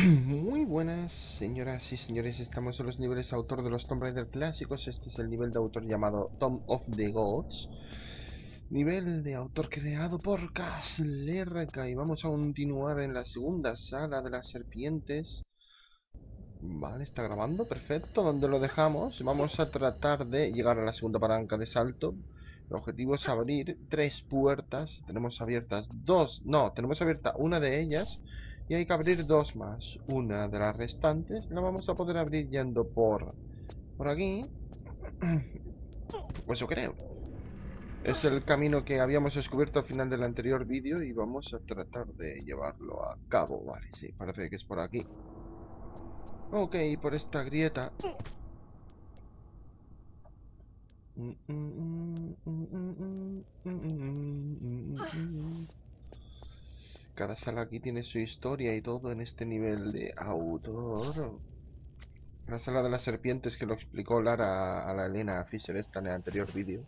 Muy buenas, señoras y señores. Estamos en los niveles autor de los Tomb Raider clásicos. Este es el nivel de autor llamado Tomb of the Gods. Nivel de autor creado por Caslerca. Y vamos a continuar en la segunda sala de las serpientes. Vale, está grabando, perfecto. Donde lo dejamos? Vamos a tratar de llegar a la segunda palanca de salto. El objetivo es abrir tres puertas. Tenemos abiertas dos. No, tenemos abierta una de ellas. Y hay que abrir dos más. Una de las restantes la vamos a poder abrir yendo por, por aquí. Pues yo creo. Es el camino que habíamos descubierto al final del anterior vídeo y vamos a tratar de llevarlo a cabo. Vale, sí, parece que es por aquí. Ok, por esta grieta. Cada sala aquí tiene su historia y todo en este nivel de autor. La sala de las serpientes que lo explicó Lara a la Elena Fisher esta en el anterior vídeo.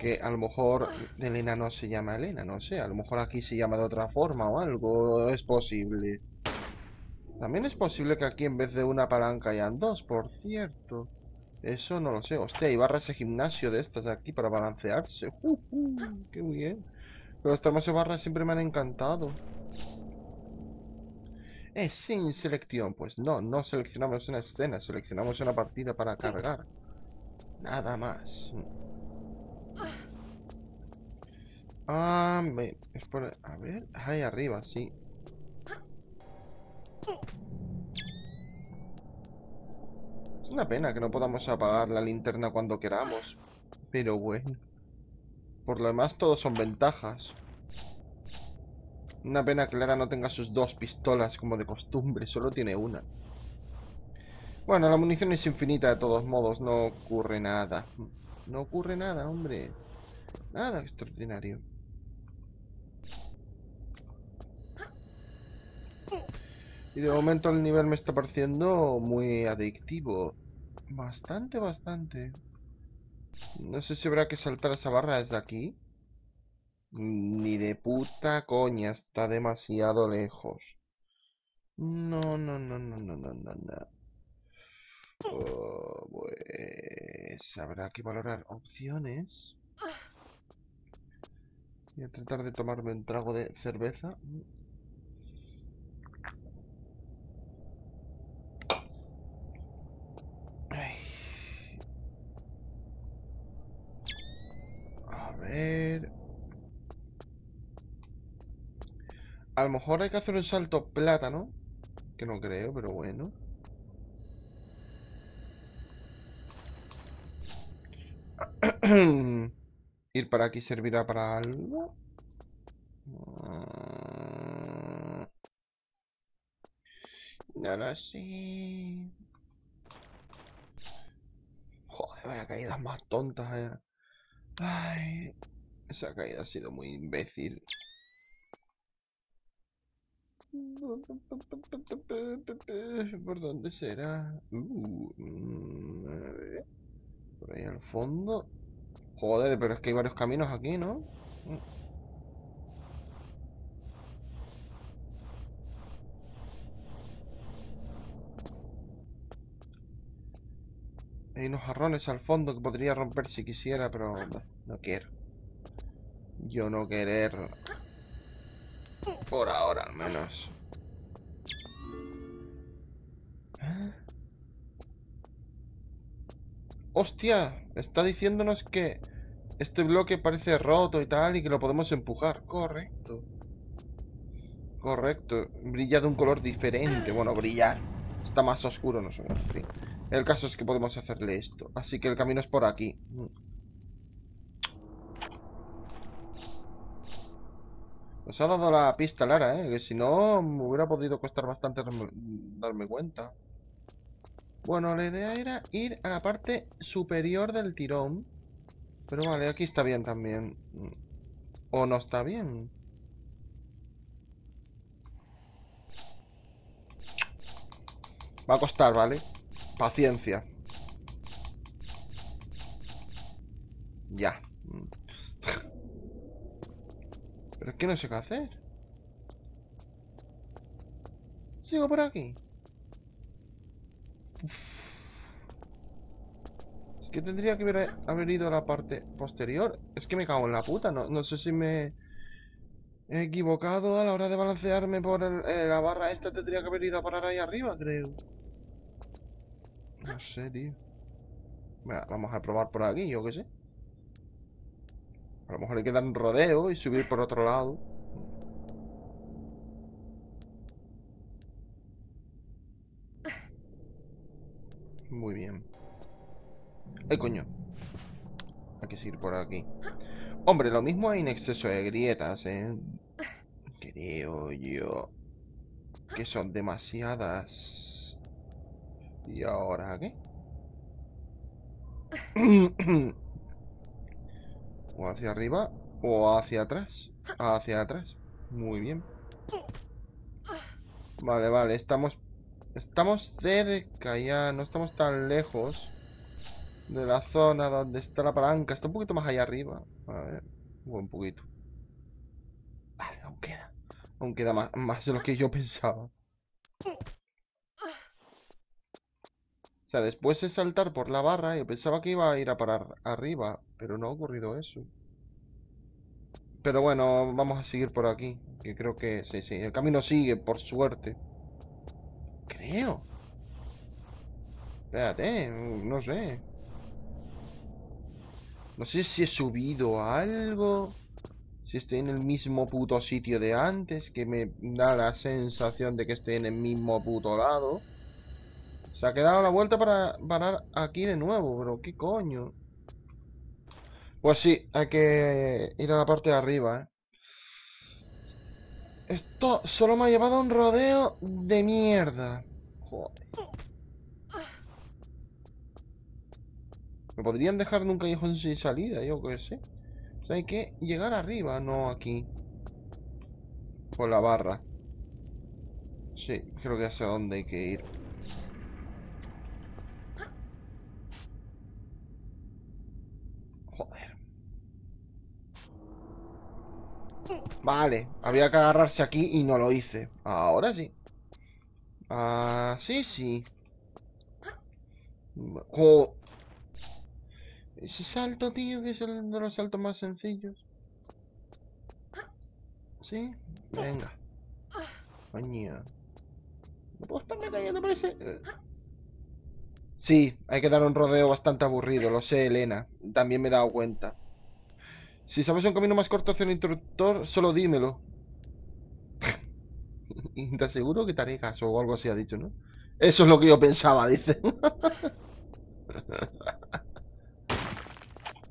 Que a lo mejor Elena no se llama Elena, no sé. A lo mejor aquí se llama de otra forma o algo. Es posible. También es posible que aquí en vez de una palanca hayan dos, por cierto. Eso no lo sé. Hostia, hay barras de gimnasio de estas aquí para balancearse. Uh, ¡Qué bien! Los tramos de barra siempre me han encantado. Es sin selección. Pues no, no seleccionamos una escena, seleccionamos una partida para cargar. Nada más. Ah, me, es por, a ver, ahí arriba, sí. Es una pena que no podamos apagar la linterna cuando queramos. Pero bueno. Por lo demás, todos son ventajas. Una pena que Lara no tenga sus dos pistolas como de costumbre, solo tiene una. Bueno, la munición es infinita de todos modos, no ocurre nada. No ocurre nada, hombre. Nada extraordinario. Y de momento el nivel me está pareciendo muy adictivo. Bastante, bastante. No sé si habrá que saltar esa barra desde aquí. Ni de puta coña, está demasiado lejos. No, no, no, no, no, no, no, no. Oh, pues habrá que valorar opciones. Voy a tratar de tomarme un trago de cerveza. A lo mejor hay que hacer un salto plátano. Que no creo, pero bueno. Ir para aquí servirá para algo. No lo sé. Joder, vaya caídas más tontas. Eh. Ay, esa caída ha sido muy imbécil. ¿Por dónde será? Uh, mm, Por ahí al fondo. Joder, pero es que hay varios caminos aquí, ¿no? Hay unos jarrones al fondo que podría romper si quisiera, pero no, no quiero. Yo no querer por ahora, al menos. ¡Hostia! Está diciéndonos que este bloque parece roto y tal y que lo podemos empujar. Correcto. Correcto. Brilla de un color diferente. Bueno, brillar. Está más oscuro, no sé. El caso es que podemos hacerle esto. Así que el camino es por aquí. Nos ha dado la pista Lara, ¿eh? Que si no, me hubiera podido costar bastante darme cuenta. Bueno, la idea era ir a la parte superior del tirón. Pero vale, aquí está bien también. ¿O no está bien? Va a costar, ¿vale? Paciencia. Ya. Pero es que no sé qué hacer. Sigo por aquí. Es que tendría que haber, haber, ido a la parte posterior. Es que me cago en la puta. No, no sé si me he equivocado a la hora de balancearme por eh, la barra esta. Tendría que haber ido a parar ahí arriba, creo. No sé, tío. vamos a probar por aquí, yo qué sé. A lo mejor hay que dar un rodeo y subir por otro lado. Muy bien. ¡Ay, coño! Hay que seguir por aquí. Hombre, lo mismo hay en exceso de grietas, ¿eh? Creo yo que son demasiadas. ¿Y ahora qué? o hacia arriba o hacia atrás. Hacia atrás. Muy bien. Vale, vale, estamos Estamos cerca ya, no estamos tan lejos de la zona donde está la palanca. Está un poquito más allá arriba. A ver, un poquito. Vale, aún queda. Aún queda más, más de lo que yo pensaba. O sea, después de saltar por la barra, yo pensaba que iba a ir a parar arriba, pero no ha ocurrido eso. Pero bueno, vamos a seguir por aquí, que creo que sí, sí, el camino sigue, por suerte. Creo. Espérate, no sé. No sé si he subido algo. Si estoy en el mismo puto sitio de antes. Que me da la sensación de que estoy en el mismo puto lado. Se ha quedado la vuelta para parar aquí de nuevo. Pero qué coño. Pues sí, hay que ir a la parte de arriba, ¿eh? Esto solo me ha llevado a un rodeo de mierda. Joder. Me podrían dejar en un callejón sin salida, yo qué sé. O sea, hay que llegar arriba, no aquí. Por la barra. Sí, creo que ya a dónde hay que ir. Vale, había que agarrarse aquí y no lo hice. Ahora sí. Ah, sí, sí. Ese salto, tío, que es el de los saltos más sencillos. ¿Sí? Venga. Coño. ¿No puedo estarme cayendo, parece? Sí, hay que dar un rodeo bastante aburrido, lo sé, Elena. También me he dado cuenta. Si sabes un camino más corto hacia el instructor, solo dímelo. y te aseguro que te haré caso o algo así ha dicho, ¿no? Eso es lo que yo pensaba, dice.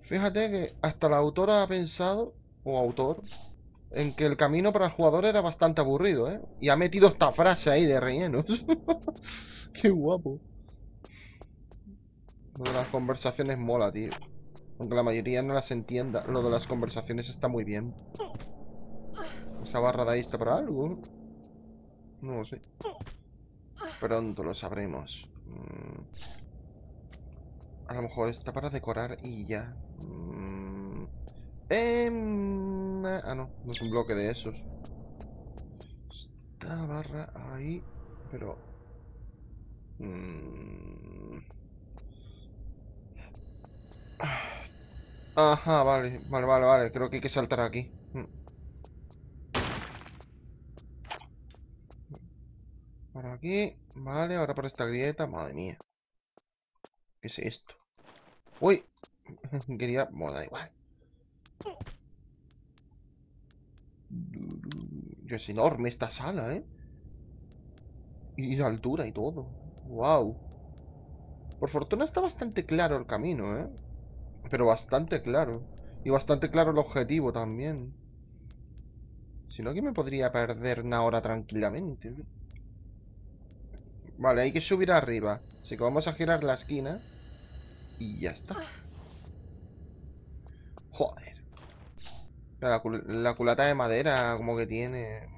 Fíjate que hasta la autora ha pensado, o autor, en que el camino para el jugador era bastante aburrido, ¿eh? Y ha metido esta frase ahí de relleno. Qué guapo. Lo de las conversaciones mola, tío. Aunque la mayoría no las entienda. Lo de las conversaciones está muy bien. Esa barra de ahí está para algo. No lo sé. Pronto lo sabremos. Mm. A lo mejor está para decorar y ya. Mm. Em, ah, no. No es un bloque de esos. Esta barra ahí. Pero... Mm. Ah. Ajá, vale, vale, vale, vale. Creo que hay que saltar aquí. Mm. Por aquí. Vale, ahora por esta grieta. Madre mía. ¿Qué es esto? Uy. Quería... Bueno, da igual. Es enorme esta sala, ¿eh? Y de altura y todo. Wow. Por fortuna está bastante claro el camino, ¿eh? Pero bastante claro. Y bastante claro el objetivo también. Si no, que me podría perder una hora tranquilamente. Vale, hay que subir arriba. Así que vamos a girar la esquina. Y ya está. Joder. La, culata de madera como que tiene...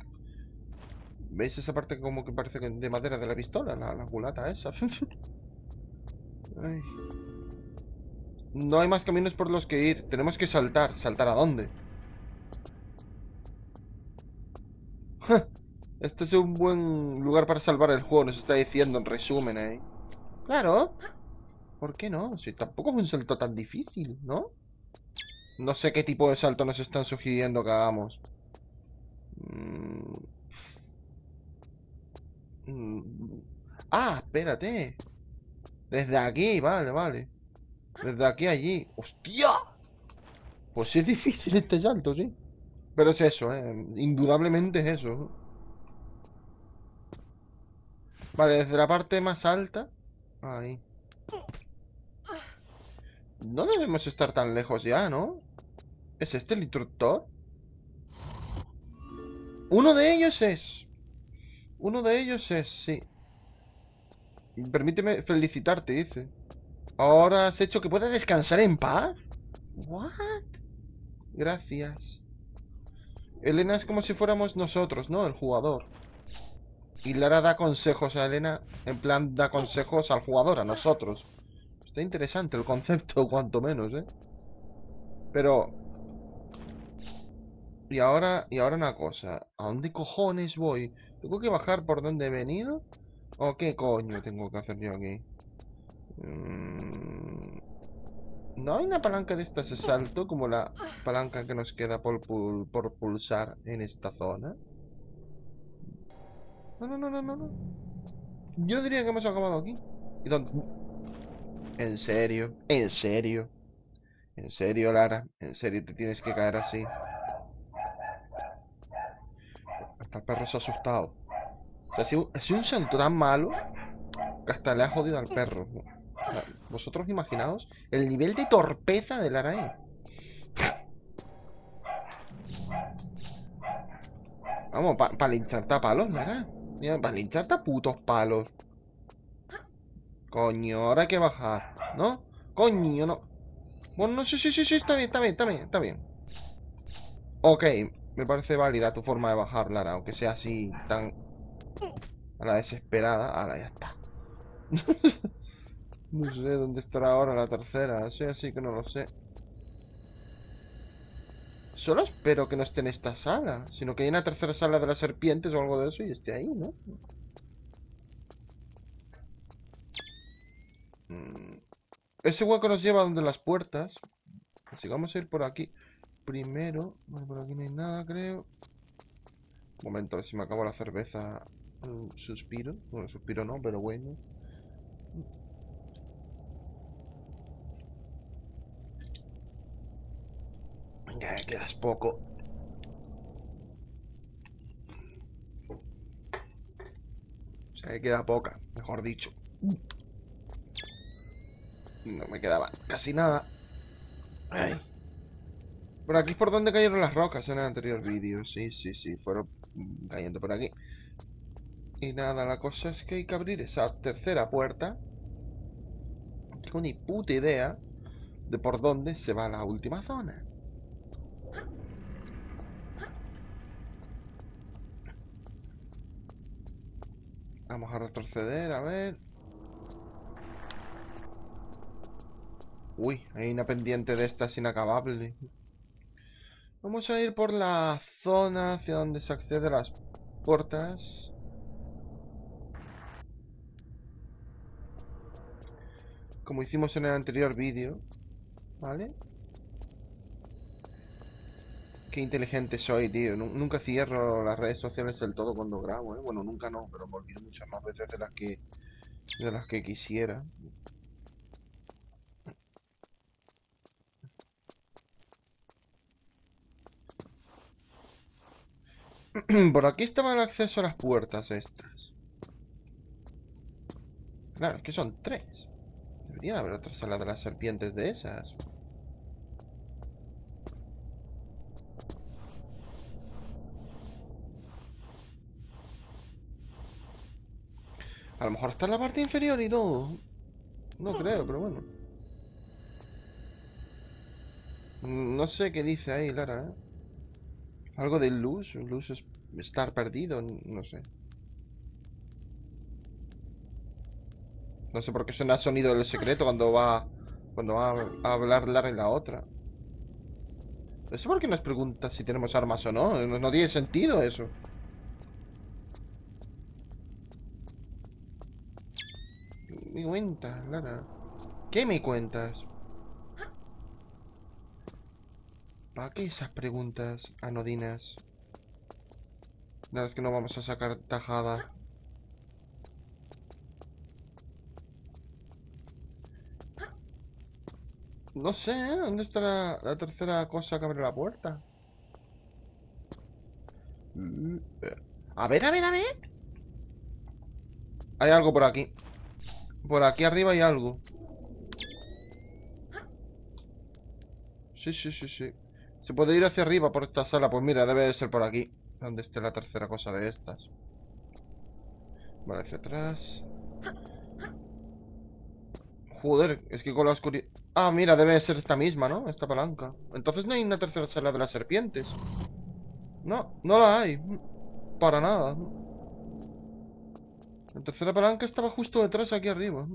¿Veis esa parte como que parece de madera de la pistola? La, la culata esa. Ay. No hay más caminos por los que ir. Tenemos que saltar. ¿Saltar a dónde? Este es un buen lugar para salvar el juego, nos está diciendo en resumen ahí. Claro. ¿Por qué no? Si tampoco es un salto tan difícil, ¿no? No sé qué tipo de salto nos están sugiriendo que hagamos. Mm. Mm. Ah, espérate. Desde aquí, vale, vale. Desde aquí a allí. ¡Hostia! Pues es difícil este salto, sí. Pero es eso, ¿eh? Indudablemente es eso. Vale, desde la parte más alta. Ahí. No debemos estar tan lejos ya, ¿no? ¿Es este el instructor? Uno de ellos es. Uno de ellos es, sí. Permíteme felicitarte, dice. Ahora has hecho que pueda descansar en paz. What? Gracias. Elena es como si fuéramos nosotros, ¿no? El jugador. Y Lara da consejos a Elena, en plan da consejos al jugador, a nosotros. Está interesante el concepto, cuanto menos, ¿eh? Pero... Y ahora, y ahora una cosa. ¿A dónde cojones voy? ¿Tengo que bajar por donde he venido? ¿O qué coño tengo que hacer yo aquí? Mm, ¿No hay una palanca de estas de salto como la palanca que nos queda por, por pulsar en esta zona? No, no, no, no, no. Yo diría que hemos acabado aquí. ¿Y dónde? ¿En serio? ¿En serio? ¿En serio, Lara? ¿En serio te tienes que caer así? Hasta el perro se ha asustado. O sea, ha sido, ha sido un santo tan malo que hasta le ha jodido al perro. Vosotros imaginaos el nivel de torpeza de Lara E. Vamos, para pa lincharte a palos. Mira, para lincharte a putos palos. Coño, ahora hay que bajar, ¿no? Coño, no. Bueno, no, sí, sí, sí, sí, está bien, está bien, está bien, está bien. Ok, me parece válida tu forma de bajar, Lara, aunque sea así tan... A la desesperada. Ahora ya está. no sé dónde estará ahora la tercera, así, así que no lo sé. Solo espero que no esté en esta sala, sino que hay una tercera sala de las serpientes o algo de eso y esté ahí, ¿no? Mm. Ese hueco nos lleva donde las puertas. Así que vamos a ir por aquí. Primero. Bueno, por aquí no hay nada, creo. Un momento, a ver si me acabo la cerveza. Un suspiro. Bueno, suspiro no, pero bueno. Ya quedas poco. O sea, que queda poca, mejor dicho. No me quedaba casi nada. Ay. Por aquí es por donde cayeron las rocas en el anterior vídeo. Sí, sí, sí, fueron cayendo por aquí. Y nada, la cosa es que hay que abrir esa tercera puerta. No tengo ni puta idea de por dónde se va la última zona. Vamos a retroceder, a ver. Uy, hay una pendiente de estas inacabable. Vamos a ir por la zona hacia donde se accede a las puertas. Como hicimos en el anterior vídeo. ¿Vale? Qué inteligente soy, tío. Nunca cierro las redes sociales del todo cuando grabo, ¿eh? Bueno, nunca no, pero me olvido muchas más veces de las que, de las que quisiera. Por aquí estaba el acceso a las puertas estas. Claro, es que son tres. Debería haber otra sala de las serpientes de esas. A lo mejor está en la parte inferior y todo. No creo, pero bueno. No sé qué dice ahí, Lara, ¿eh? Algo de luz, luz es estar perdido, no sé. No sé por qué suena sonido del secreto cuando va cuando va a hablar Lara y la otra. No sé por qué nos pregunta si tenemos armas o no. No, no tiene sentido eso. Me cuentas, Lara? ¿Qué me cuentas? ¿Para qué esas preguntas anodinas? Nada, es que no vamos a sacar tajada. No sé, ¿eh? ¿dónde está la, la tercera cosa que abre la puerta? Mm, eh, A ver, a ver, a ver. Hay algo por aquí. Por aquí arriba hay algo. Sí, sí, sí, sí. Se puede ir hacia arriba por esta sala. Pues mira, debe de ser por aquí. Donde esté la tercera cosa de estas. Vale, hacia atrás. Joder, es que con la oscuridad... Ah, mira, debe de ser esta misma, ¿no? Esta palanca. Entonces no hay una tercera sala de las serpientes. No, no la hay. Para nada. La tercera palanca estaba justo detrás, aquí arriba.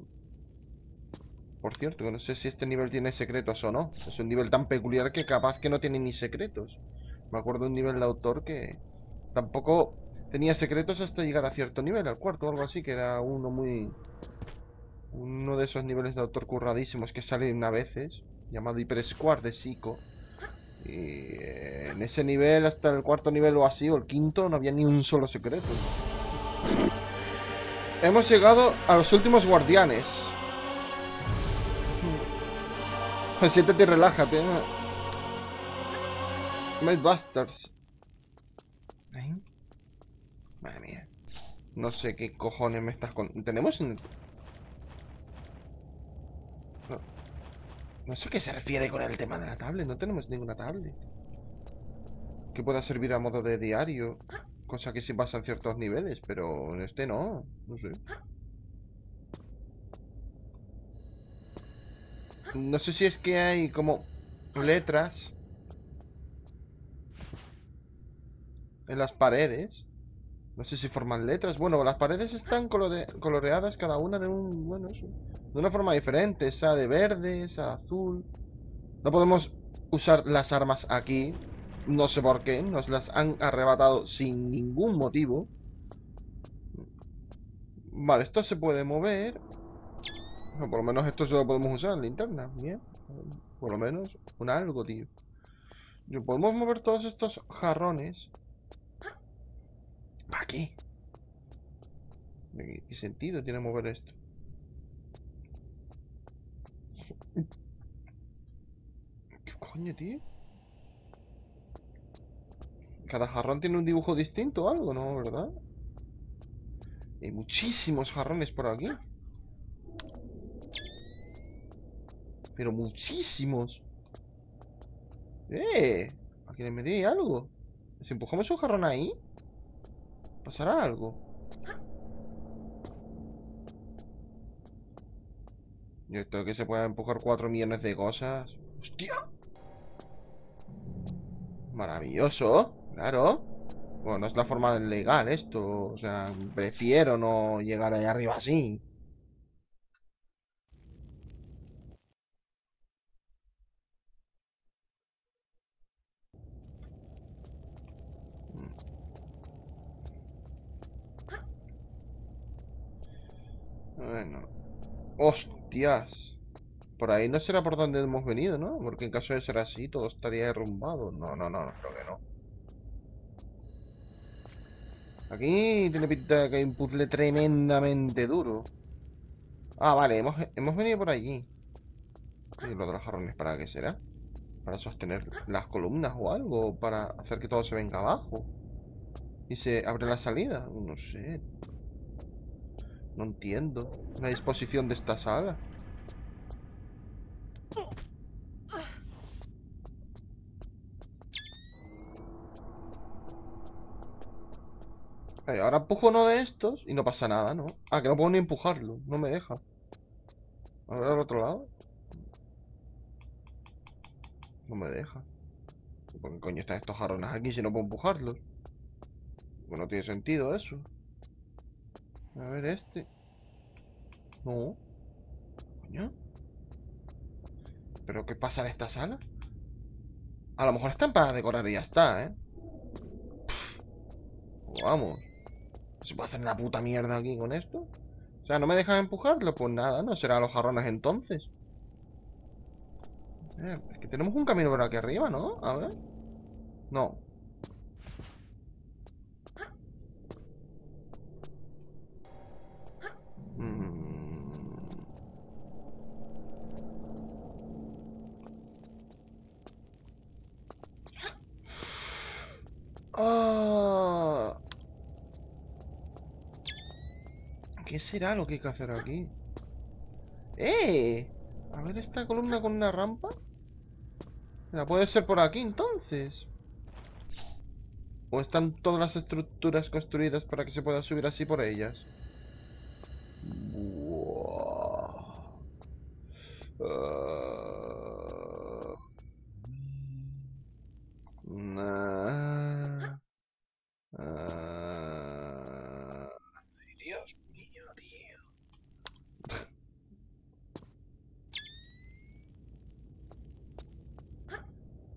Por cierto, que no sé si este nivel tiene secretos o no. Es un nivel tan peculiar que capaz que no tiene ni secretos. Me acuerdo de un nivel de autor que tampoco tenía secretos hasta llegar a cierto nivel, al cuarto o algo así, que era uno muy... Uno de esos niveles de autor curradísimos que salen a veces, llamado Hyper Squad de Psico. Y eh, en ese nivel, hasta el cuarto nivel o así, o el quinto, no había ni un solo secreto. Hemos llegado a los últimos guardianes. Siéntate y relájate. Bastards. ¿Eh? Madre mía. No sé qué cojones me estás con... ¿Tenemos en... No. no sé qué se refiere con el tema de la tablet. No tenemos ninguna tablet. Que pueda servir a modo de diario. Cosa que sí pasa en ciertos niveles, pero en este no. No sé. No sé si es que hay como letras en las paredes. No sé si forman letras. Bueno, las paredes están colore coloreadas cada una de un... Bueno, eso, de una forma diferente. Esa de verde, esa azul. No podemos usar las armas aquí. No sé por qué. Nos las han arrebatado sin ningún motivo. Vale, esto se puede mover. Por lo menos esto se lo podemos usar, linterna. Bien. Por lo menos un algo, tío. Podemos mover todos estos jarrones. ¿Para qué? ¿Qué sentido tiene mover esto? ¿Qué coño, tío? Cada jarrón tiene un dibujo distinto o algo, ¿no? ¿Verdad? Hay muchísimos jarrones por aquí. Pero muchísimos. ¡Eh! Aquí medio hay algo. Si empujamos un jarrón ahí, pasará algo. Y esto que se puede empujar cuatro millones de cosas. ¡Hostia! Maravilloso, claro. Bueno, no es la forma legal esto. O sea, prefiero no llegar ahí arriba así. Bueno. ¡Hostias! Por ahí no será por donde hemos venido, ¿no? Porque en caso de ser así, todo estaría derrumbado. No, no, no, creo que no. Aquí tiene pinta de que hay un puzzle tremendamente duro. Ah, vale, hemos, hemos venido por allí. ¿Y lo de los jarrones para qué será? ¿Para sostener las columnas o algo? ¿Para hacer que todo se venga abajo? ¿Y se abre la salida? No sé. No entiendo la disposición de esta sala. Ahora empujo uno de estos y no pasa nada, ¿no? Ah, que no puedo ni empujarlo. No me deja. A ver al otro lado. No me deja. ¿Por qué coño están estos jarrones aquí si no puedo empujarlos? Pues no tiene sentido eso. A ver este. No. Coño. ¿Pero qué pasa en esta sala? A lo mejor están para decorar y ya está, ¿eh? vamos. ¿Se puede hacer una puta mierda aquí con esto? O sea, ¿no me dejan empujarlo? Pues nada, no será los jarrones entonces. Eh, es que tenemos un camino por aquí arriba, ¿no? A ver. No. Mm. Ah. ¿Qué será lo que hay que hacer aquí? ¡Eh! A ver esta columna con una rampa. La puede ser por aquí entonces. ¿O están todas las estructuras construidas para que se pueda subir así por ellas? Buah. Ah. Nah. Ah. Ay, Dios mío, tío.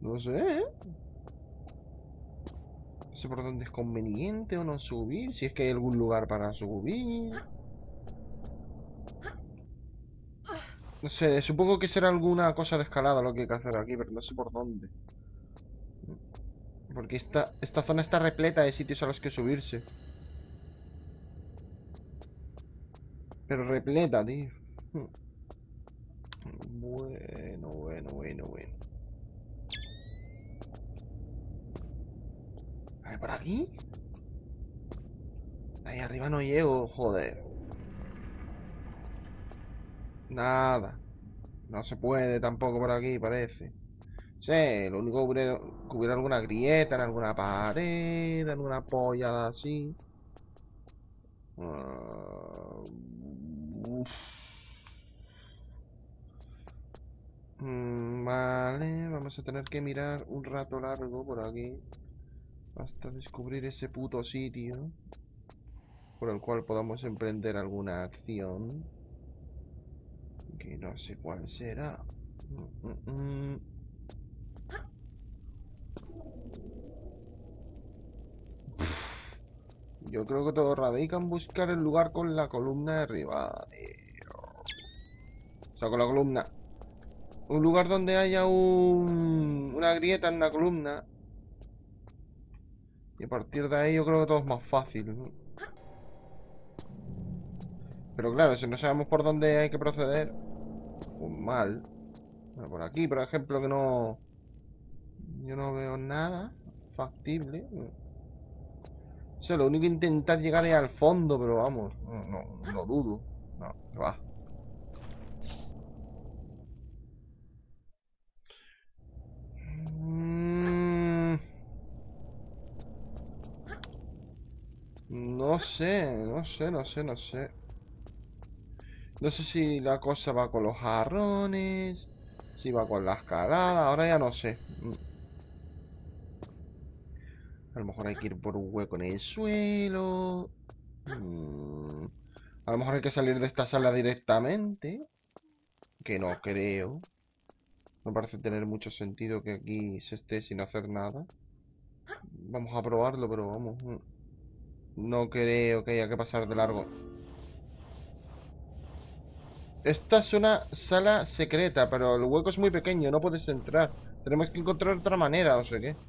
No sé, ¿eh? No sé por dónde es conveniente o no subir, si es que hay algún lugar para subir. No sé, supongo que será alguna cosa de escalada lo que hay que hacer aquí, pero no sé por dónde. Porque esta, esta zona está repleta de sitios a los que subirse. Pero repleta, tío. Bueno, bueno, bueno, bueno. Ver, ¿por aquí? Ahí arriba no llego, joder. Nada. No se puede tampoco por aquí, parece. Sí, lo único que hubiera, que hubiera alguna grieta en alguna pared, alguna polla así. Ah. Mm, Vale, vamos a tener que mirar un rato largo por aquí. Hasta descubrir ese puto sitio. Por el cual podamos emprender alguna acción. Que no sé cuál será. Yo creo que todo radica en buscar el lugar con la columna derribada. O sea, con la columna. Un lugar donde haya un... una grieta en la columna. Y a partir de ahí yo creo que todo es más fácil. ¿no? Pero claro, si no sabemos por dónde hay que proceder, pues mal. Bueno, por aquí, por ejemplo, que no... Yo no veo nada factible. O sea, lo único que intentar llegar es al fondo, pero vamos, no, no, dudo. No, va. Mm. No sé, no sé, no sé, no sé. No sé si la cosa va con los jarrones, si va con la escalada, ahora ya no sé. A lo mejor hay que ir por un hueco en el suelo. Mm. A lo mejor hay que salir de esta sala directamente. Que no creo. No parece tener mucho sentido que aquí se esté sin hacer nada. Vamos a probarlo, pero vamos. No creo que haya que pasar de largo. Esta es una sala secreta, pero el hueco es muy pequeño, no puedes entrar. Tenemos que encontrar otra manera, o sé qué.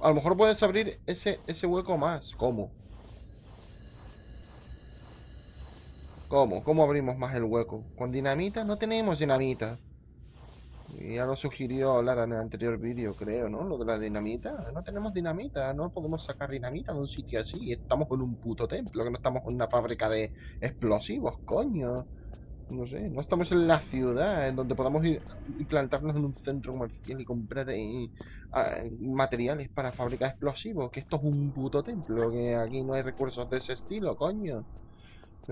A lo mejor puedes abrir ese, ese hueco más. ¿Cómo? ¿Cómo? ¿Cómo abrimos más el hueco? ¿Con dinamita? No tenemos dinamita. Ya lo sugirió Lara en el anterior vídeo, creo, ¿no? Lo de la dinamita. No tenemos dinamita, no podemos sacar dinamita de un sitio así. Estamos en un puto templo, que no estamos en una fábrica de explosivos, coño. No sé, no estamos en la ciudad, en donde podamos ir y plantarnos en un centro comercial y comprar eh, ah, materiales para fabricar explosivos. Que esto es un puto templo, que aquí no hay recursos de ese estilo, coño.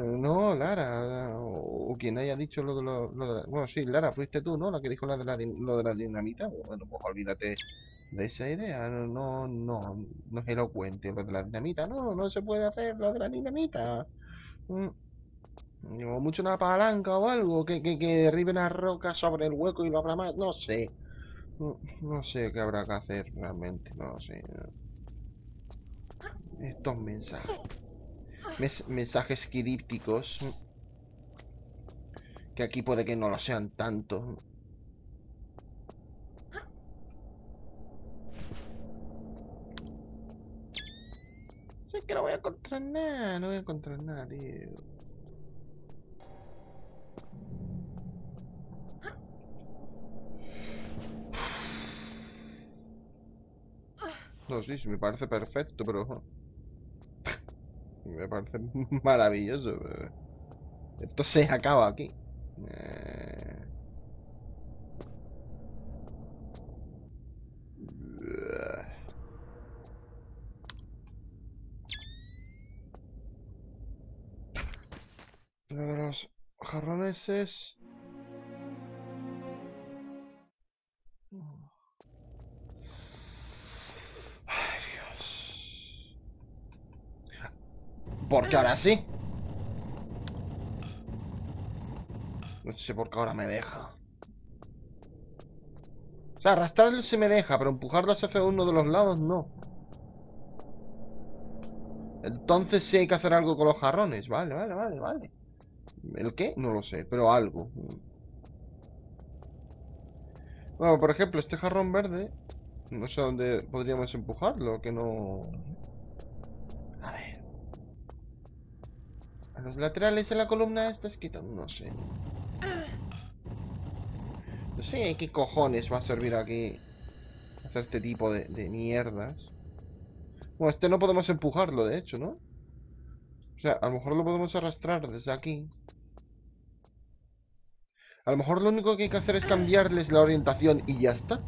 No, Lara, o, quien haya dicho lo de, lo, de la- Bueno, sí, Lara, fuiste tú, ¿no? La que dijo la de la, lo de la dinamita. Bueno, pues olvídate de esa idea. No, no, no, es elocuente lo de la dinamita. No, no se puede hacer lo de la dinamita. Mm, O mucho una palanca o algo que, que, que derribe una roca sobre el hueco y lo abra más. No sé. No, no sé qué habrá que hacer realmente. No sé. Estos mensajes. Mensajes crípticos. Que aquí puede que no lo sean tanto. Sé que no voy a encontrar nada, no voy a encontrar nada, tío. No, sí, sí, me parece perfecto, pero... me parece maravilloso. Esto se acaba aquí. Eh... Uno de los jarrones es... Porque ahora sí. No sé por qué ahora me deja. O sea, arrastrarlo se me deja, pero empujarlo hacia uno de los lados no. Entonces sí hay que hacer algo con los jarrones. Vale, vale, vale, vale. ¿El qué? No lo sé, pero algo. Bueno, por ejemplo, este jarrón verde... No sé dónde podríamos empujarlo, que no... A ver. A los laterales de la columna esta escrita, no sé. No sé qué cojones va a servir aquí hacer este tipo de, de mierdas. Bueno, este no podemos empujarlo, de hecho, ¿no? O sea, a lo mejor lo podemos arrastrar desde aquí. A lo mejor lo único que hay que hacer es cambiarles la orientación y ya está.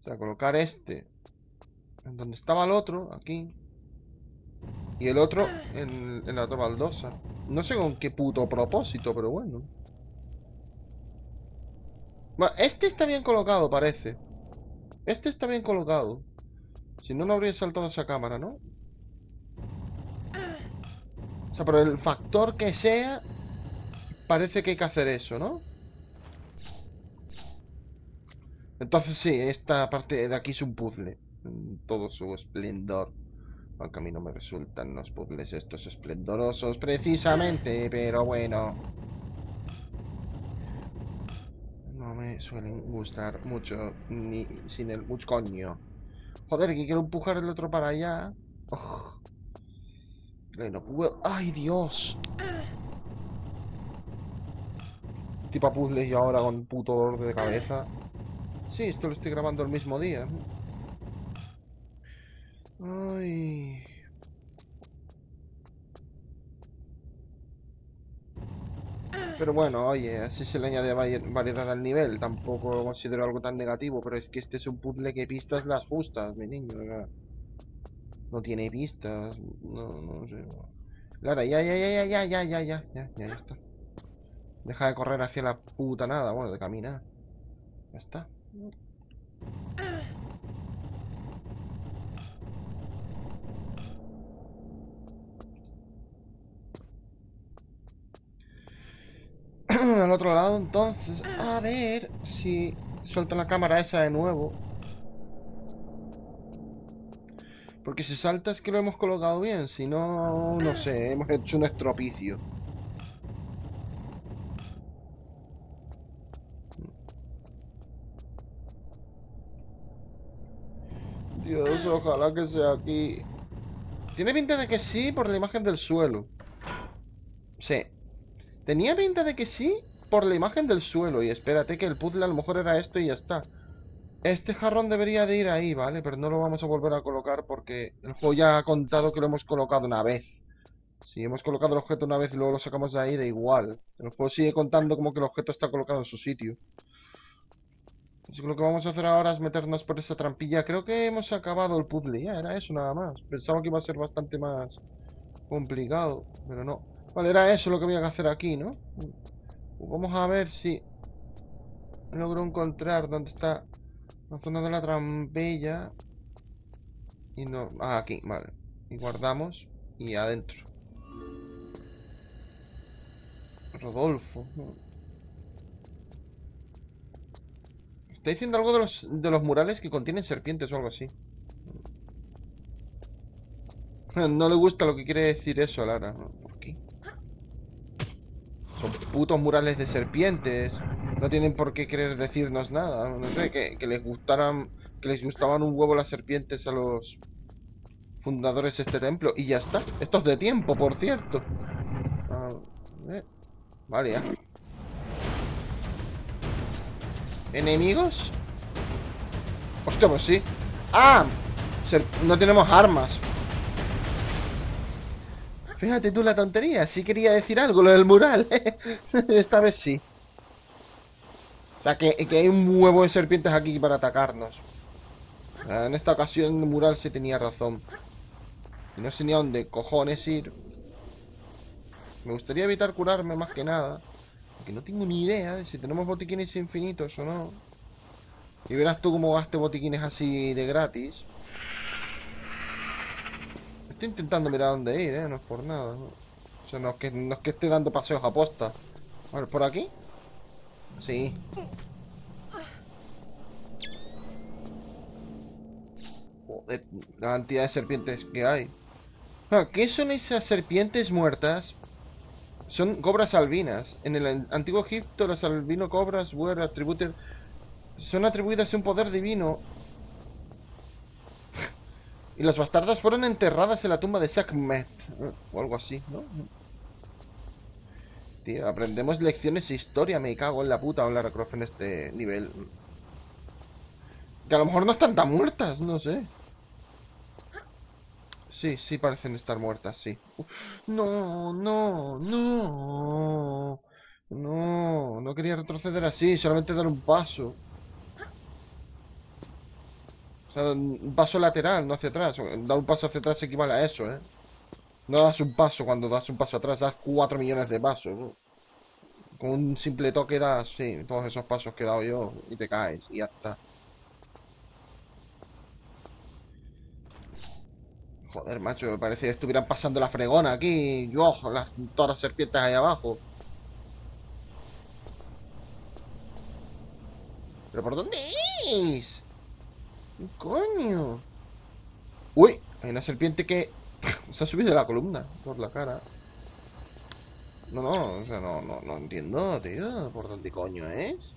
O sea, colocar este en donde estaba el otro, aquí. Y el otro en, la otra baldosa. No sé con qué puto propósito, pero bueno. Bueno, este está bien colocado, parece. Este está bien colocado. Si no, no habría saltado esa cámara, ¿no? O sea, por el factor que sea, parece que hay que hacer eso, ¿no? Entonces sí, esta parte de aquí es un puzzle. En todo su esplendor. Aunque a mí no me resultan los puzzles estos esplendorosos precisamente, pero bueno. No me suelen gustar mucho, ni sin el mucho coño. Joder, que quiero empujar el otro para allá. Puedo. ¡Ay, Dios! tipo puzzles y ahora con puto dolor de cabeza. Sí, esto lo estoy grabando el mismo día. Ay. Pero bueno, oye, así se le añade variedad al nivel. Tampoco lo considero algo tan negativo, pero es que este es un puzzle que pistas las justas, mi niño. No tiene pistas. No, no sé. Claro, ya, ya, ya, ya, ya, ya, ya, ya, ya, ya está. Deja de correr hacia la puta nada, bueno, de caminar. Ya está. Al otro lado, entonces, a ver si suelta la cámara esa de nuevo. Porque si salta es que lo hemos colocado bien, si no, no sé, hemos hecho un estropicio. Dios, ojalá que sea aquí. Tiene pinta de que sí por la imagen del suelo. Sí. Tenía pinta de que sí por la imagen del suelo. Y espérate que el puzzle a lo mejor era esto y ya está. Este jarrón debería de ir ahí, ¿vale? Pero no lo vamos a volver a colocar porque el juego ya ha contado que lo hemos colocado una vez. Si hemos colocado el objeto una vez y luego lo sacamos de ahí, da igual. El juego sigue contando como que el objeto está colocado en su sitio. Así que lo que vamos a hacer ahora es meternos por esa trampilla. Creo que hemos acabado el puzzle. Ya, era eso nada más. Pensaba que iba a ser bastante más complicado, pero no. Vale, era eso lo que había que hacer aquí, ¿no? Vamos a ver si logro encontrar dónde está la zona de la trampilla. Y no... Ah, aquí, vale. Y guardamos. Y adentro. Rodolfo. Está diciendo algo de los, de los murales que contienen serpientes o algo así. No le gusta lo que quiere decir eso Lara. ¿Por qué? Putos murales de serpientes. No tienen por qué querer decirnos nada. No sé, que, les gustaran. Que les gustaban un huevo las serpientes a los fundadores de este templo. Y ya está. Esto es de tiempo, por cierto. Vale, ya. ¿Enemigos? Hostia, pues sí. ¡Ah! No tenemos armas. Fíjate tú la tontería. Sí quería decir algo, lo del mural. Esta vez sí. O sea, que, hay un huevo de serpientes aquí para atacarnos. En esta ocasión el mural se tenía razón. Y no sé ni a dónde cojones ir. Me gustaría evitar curarme más que nada. Porque no tengo ni idea de si tenemos botiquines infinitos o no. Y verás tú cómo gaste botiquines así de gratis. Estoy intentando mirar dónde ir, ¿eh? No es por nada. O sea, no es que, no es que esté dando paseos a posta. A ver, ¿por aquí? Sí. Joder, la cantidad de serpientes que hay. Ah, ¿Qué son esas serpientes muertas? Son cobras albinas. En el antiguo Egipto, las albino cobras were attributed... Son atribuidas a un poder divino y las bastardas fueron enterradas en la tumba de Sekhmet. O algo así, ¿no? Tío, aprendemos lecciones de historia. Me cago en la puta la Croft en este nivel. Que a lo mejor no están tan muertas, no sé. Sí, sí parecen estar muertas, sí. no, no, no. No, no quería retroceder así, solamente dar un paso. O sea, un paso lateral, no hacia atrás. Dar un paso hacia atrás equivale a eso, ¿eh? No das un paso cuando das un paso atrás, das 4 millones de pasos. Con un simple toque das, sí, todos esos pasos que he dado yo y te caes y ya está. Joder, macho, me parece que estuvieran pasando la fregona aquí. Yo, las, todas las serpientes ahí abajo. ¿Pero por dónde es? Coño? Uy, hay una serpiente que se ha subido de la columna por la cara. No, no, o sea, no, no, entiendo, tío. ¿Por dónde coño es?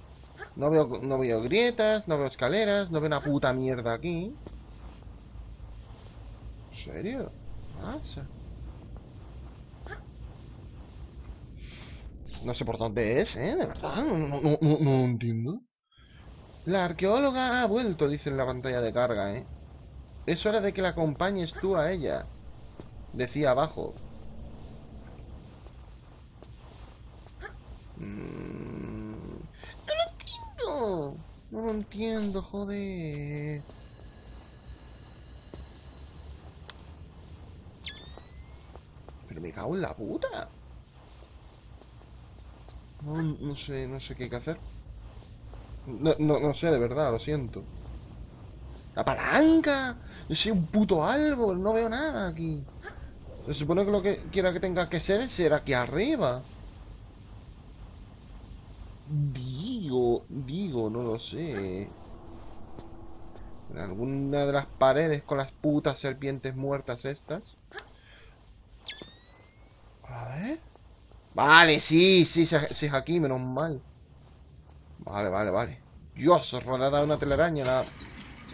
No veo, no veo grietas, no veo escaleras, no veo una puta mierda aquí. ¿En serio? No sé por dónde es, ¿eh? De verdad, no, no, no entiendo. La arqueóloga ha vuelto, dice en la pantalla de carga, ¿eh? Es hora de que la acompañes tú a ella. Decía abajo. Mm, no lo entiendo. No lo entiendo, joder. Pero me cago en la puta. No, no sé, no sé qué hay que hacer. No, no, no sé, de verdad, lo siento. ¡La palanca! Yo soy un puto árbol, no veo nada aquí. Se supone que lo que quiera que tenga que ser es ser aquí arriba. Digo, digo, no lo sé. En alguna de las paredes con las putas serpientes muertas estas. A ver. Vale, sí, sí, sí es aquí, menos mal. Vale, vale, vale. Dios, rodeada de una telaraña la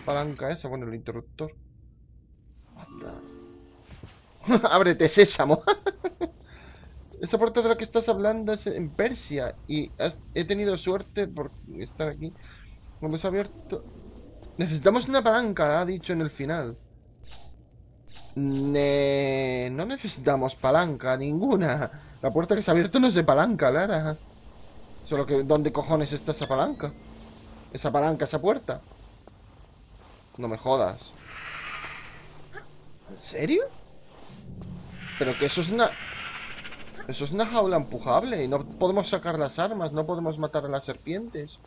palanca esa, bueno, el interruptor. Ábrete, sésamo. Esa puerta de la que estás hablando es en Persia y he tenido suerte por estar aquí. Se ha abierto... Necesitamos una palanca, ha dicho en el final. No necesitamos palanca ninguna. La puerta que se ha abierto no es de palanca, Lara. Solo que, ¿dónde cojones está esa palanca? Esa palanca, esa puerta. No me jodas. ¿En serio? Pero que eso es una... Eso es una jaula empujable y no podemos sacar las armas, no podemos matar a las serpientes.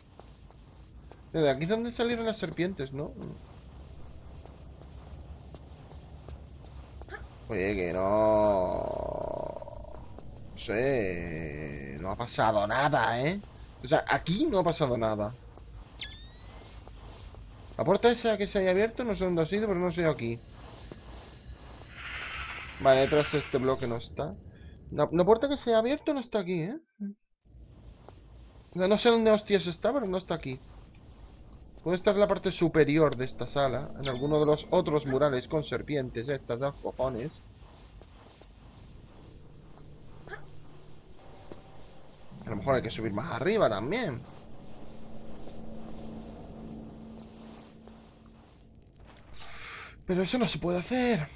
De aquí es donde salieron las serpientes, ¿no? Oye, que no sé, no ha pasado nada, ¿eh? O sea, aquí no ha pasado nada. La puerta esa que se haya abierto, no sé dónde ha sido, pero no sé aquí. Vale, detrás de este bloque no está. La, puerta que se ha abierto no está aquí, ¿eh? No sé dónde hostias está, pero no está aquí. Puede estar en la parte superior de esta sala, en alguno de los otros murales con serpientes, estas dos cojones. A lo mejor hay que subir más arriba también. Pero eso no se puede hacer.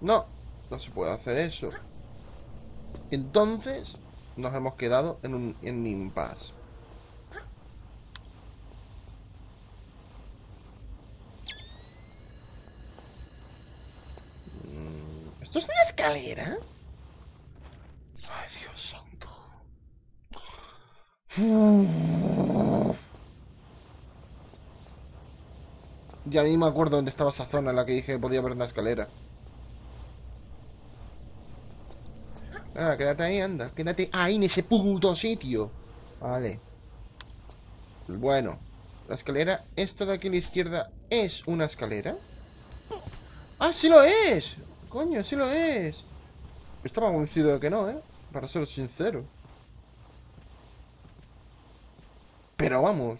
No, no se puede hacer eso. Entonces, nos hemos quedado en un, en impasse. Mm, ¿Esto es una escalera? Ay, Dios santo. Ya ni me acuerdo dónde estaba esa zona en la que dije que podía haber una escalera. Ah, quédate ahí, anda. Quédate ahí en ese puto sitio. Vale. Bueno. La escalera, esto de aquí a la izquierda, ¿es una escalera? ¡Ah, sí lo es! Coño, sí lo es. Estaba convencido de que no, ¿eh? Para ser sincero. Pero vamos.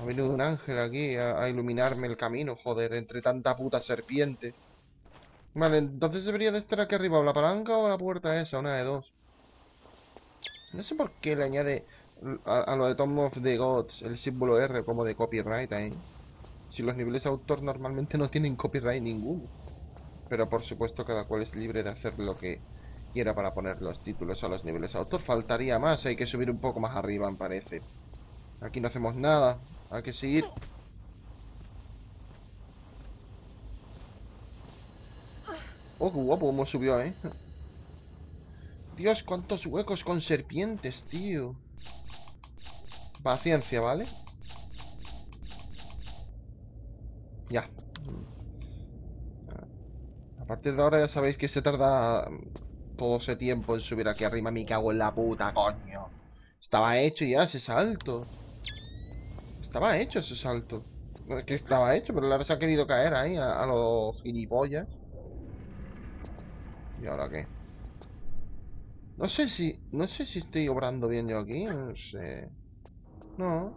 Ha venido un ángel aquí a, iluminarme el camino, joder, entre tanta puta serpiente. Vale, entonces debería de estar aquí arriba, o la palanca o la puerta esa, una de dos. No sé por qué le añade a, lo de Tom of the Gods el símbolo R como de copyright ahí. Si los niveles autor normalmente no tienen copyright ninguno. Pero por supuesto cada cual es libre de hacer lo que quiera para poner los títulos a los niveles autor. Faltaría más, hay que subir un poco más arriba, me parece. Aquí no hacemos nada, hay que seguir. Oh, qué guapo cómo subió, ¿eh? Dios, cuántos huecos con serpientes, tío. Paciencia, ¿vale? Ya. A partir de ahora ya sabéis que se tarda todo ese tiempo en subir aquí arriba. Me cago en la puta, coño. Estaba hecho ya ese salto. Estaba hecho ese salto. Que estaba hecho, pero ahora se ha querido caer ahí a, los gilipollas. ¿Y ahora qué? No sé si... No sé si estoy obrando bien yo aquí. No sé. No.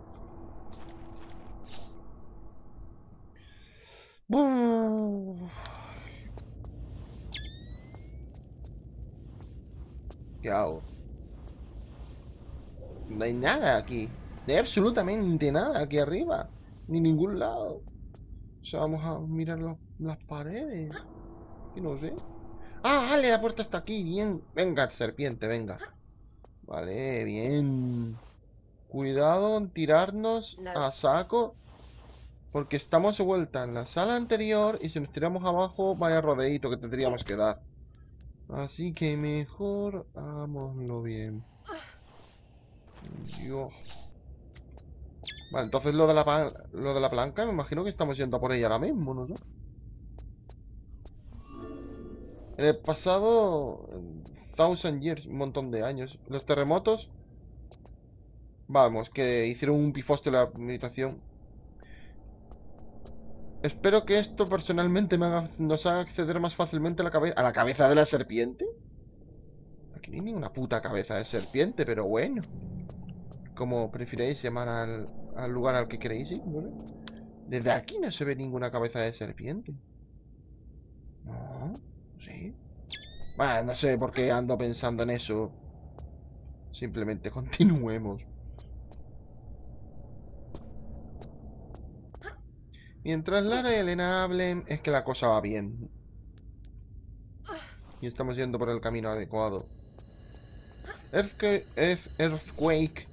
¿Qué hago? No hay nada aquí. Hay absolutamente nada aquí arriba. Ni ningún lado. O sea, vamos a mirar las paredes. Y no sé. Ah, vale, la puerta está aquí. Bien. Venga, serpiente, venga. Vale, bien. Cuidado en tirarnos a saco. Porque estamos de vuelta en la sala anterior y si nos tiramos abajo, vaya rodeíto que tendríamos que dar. Así que mejor hagámoslo bien. Dios. Vale, entonces lo de la lo de la palanca, me imagino que estamos yendo a por ella ahora mismo, ¿no? En el pasado, thousand years, un montón de años, los terremotos, vamos, que hicieron un pifoste la meditación. Espero que esto personalmente nos haga acceder más fácilmente a la cabeza. ¿A la cabeza de la serpiente? Aquí no hay ninguna puta cabeza de serpiente, pero bueno. Como prefiréis llamar al, al lugar al que queréis ir, ¿vale? Desde aquí no se ve ninguna cabeza de serpiente. No, sí. Bueno, no sé por qué ando pensando en eso. Simplemente continuemos. Mientras Lara y Elena hablen, es que la cosa va bien. Y estamos yendo por el camino adecuado. Earthquake, earth- earthquake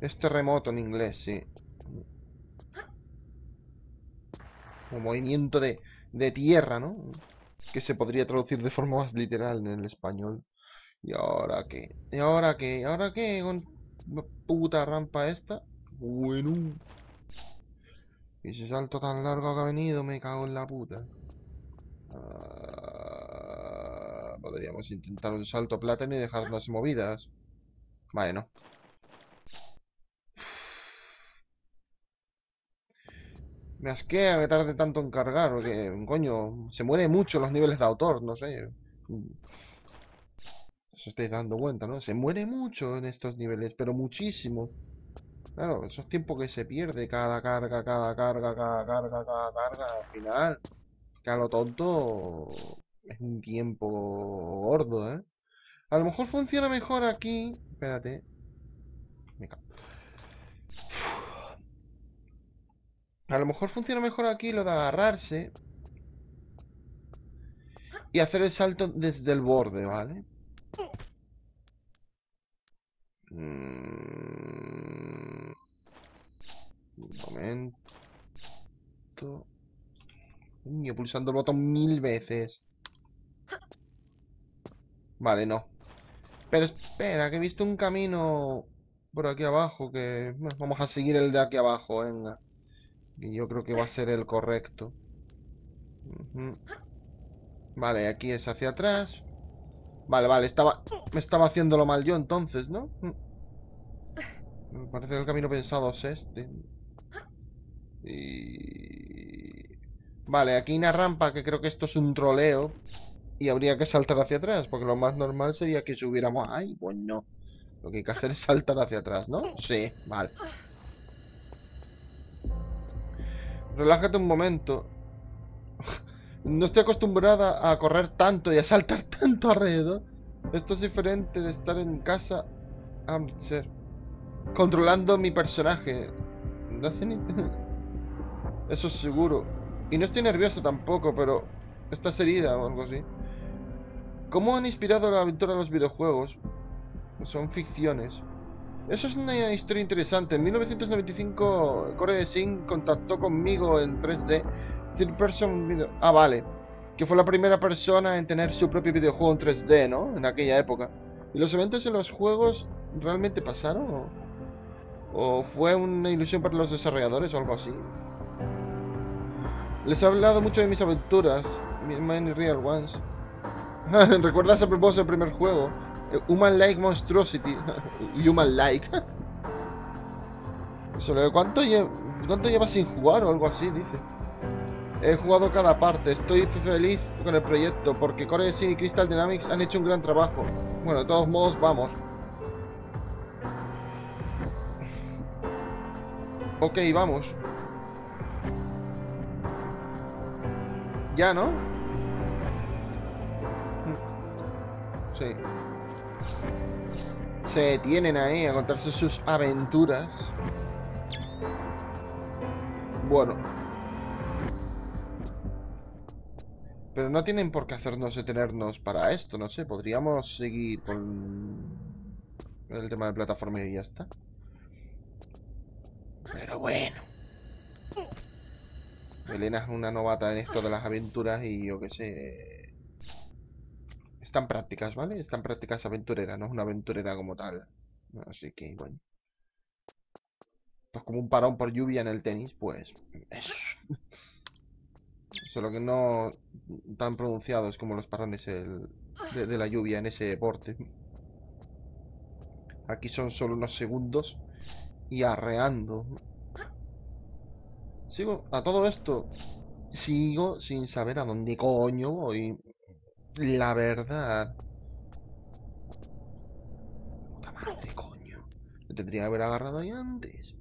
es terremoto en inglés, sí. Un movimiento de, de tierra, ¿no? Que se podría traducir de forma más literal en el español. ¿Y ahora qué? ¿Y ahora qué? ¿Y ahora qué? Con puta rampa esta. Bueno. Y ese salto tan largo que ha venido, me cago en la puta. Ah, podríamos intentar un salto plátano y dejarnos movidas. Vale, no. Me asquea que tarde tanto en cargar, porque, coño, se muere mucho los niveles de autor, no sé. Os estáis dando cuenta, ¿no? Se muere mucho en estos niveles, pero muchísimo. Claro, eso es tiempo que se pierde cada carga, cada carga, cada carga, cada carga. Al final, que a lo tonto es un tiempo gordo, ¿eh? A lo mejor funciona mejor aquí. Espérate. Me cago. A lo mejor funciona mejor aquí lo de agarrarse. Y hacer el salto desde el borde, ¿vale? Mm. Un momento. Uy, pulsando el botón mil veces. Vale, no. Pero espera, que he visto un camino por aquí abajo que... vamos a seguir el de aquí abajo, venga. Y yo creo que va a ser el correcto. Vale, aquí es hacia atrás. Vale, vale, estaba... Me estaba haciéndolo mal yo entonces, ¿no? Me parece que el camino pensado es este. Y... Vale, aquí hay una rampa que creo que esto es un troleo. Y habría que saltar hacia atrás, porque lo más normal sería que subiéramos... ¡Ay, pues no! Lo que hay que hacer es saltar hacia atrás, ¿no? Sí, vale. Relájate un momento. No estoy acostumbrada a correr tanto y a saltar tanto alrededor. Esto es diferente de estar en casa. Controlando mi personaje. Eso es seguro. Y no estoy nervioso tampoco, pero... Estás herida o algo así. ¿Cómo han inspirado la aventura en los videojuegos? Son ficciones. Eso es una historia interesante. En 1995, Core Sin contactó conmigo en 3D. Third Person Video. Ah, vale. Que fue la primera persona en tener su propio videojuego en 3D, ¿no? En aquella época. ¿Y los eventos en los juegos realmente pasaron? ¿O, fue una ilusión para los desarrolladores o algo así? Les he hablado mucho de mis aventuras. Many Real Ones. ¿Recuerdas a propósito el primer juego? Eh, Human Like Monstrosity. Human Like. Sobre cuánto, lle cuánto llevas sin jugar o algo así, dice. He jugado cada parte, estoy feliz con el proyecto porque Core y Crystal Dynamics han hecho un gran trabajo. Bueno, de todos modos, vamos. Ok, vamos. Ya, ¿no? Sí. Se detienen ahí a contarse sus aventuras. Bueno. Pero no tienen por qué hacernos detenernos para esto, no sé. Podríamos seguir con el tema de plataforma y ya está. Pero bueno. Elena es una novata en esto de las aventuras y yo qué sé. Están prácticas, ¿vale? Están prácticas aventureras, no es una aventurera como tal. Así que, bueno. Esto es como un parón por lluvia en el tenis, pues. Eso. Solo que no tan pronunciados como los parones de, de la lluvia en ese deporte. Aquí son solo unos segundos y arreando. Sigo a todo esto. Sigo sin saber a dónde coño voy. La verdad. Puta madre, coño. Me tendría que haber agarrado ahí antes.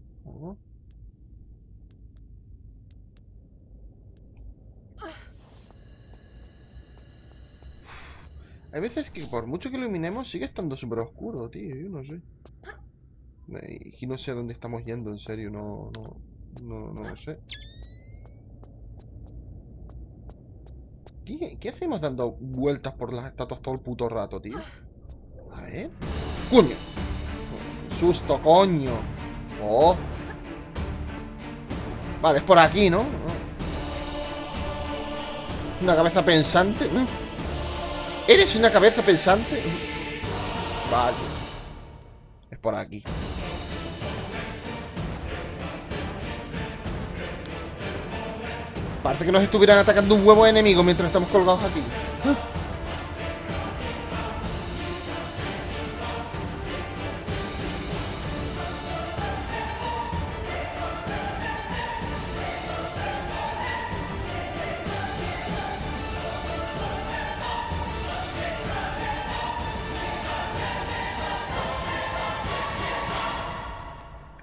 Hay veces que por mucho que iluminemos sigue estando súper oscuro, tío. Yo no sé. Y no sé a dónde estamos yendo, en serio, no, no, no, no lo sé. ¿Qué, ¿Qué hacemos dando vueltas por las estatuas todo el puto rato, tío? A ver. ¡Coño! ¡Susto, coño! ¡Oh! Vale, es por aquí, ¿no? Una cabeza pensante. ¿Mm? ¿Eres una cabeza pensante? Vale. Es por aquí. Parece que nos estuvieran atacando un huevo enemigo mientras estamos colgados aquí.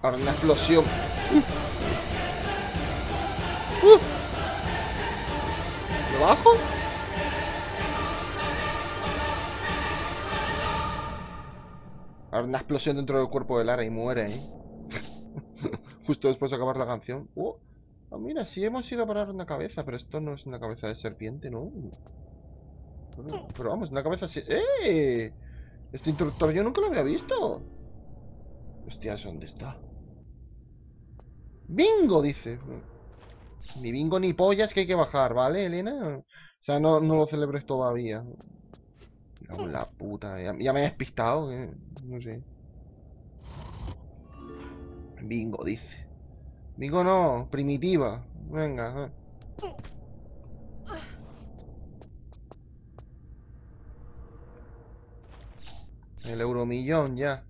Ahora una explosión Ahora una explosión dentro del cuerpo de Lara y muere, ¿eh? Justo después de acabar la canción. Uh. Ah, mira, sí hemos ido a parar una cabeza, pero esto no es una cabeza de serpiente, ¿no? Pero, vamos, una cabeza así... ¡Eh! Este interruptor yo nunca lo había visto. Hostia, ¿dónde está? ¡Bingo! Dice. Ni bingo ni pollas que hay que bajar, ¿vale, Elena? O sea, no lo celebres todavía. La puta. Ya, me he despistado. ¿eh? No sé. Bingo, dice. Bingo no, primitiva. Venga. ¿eh? El euromillón ya.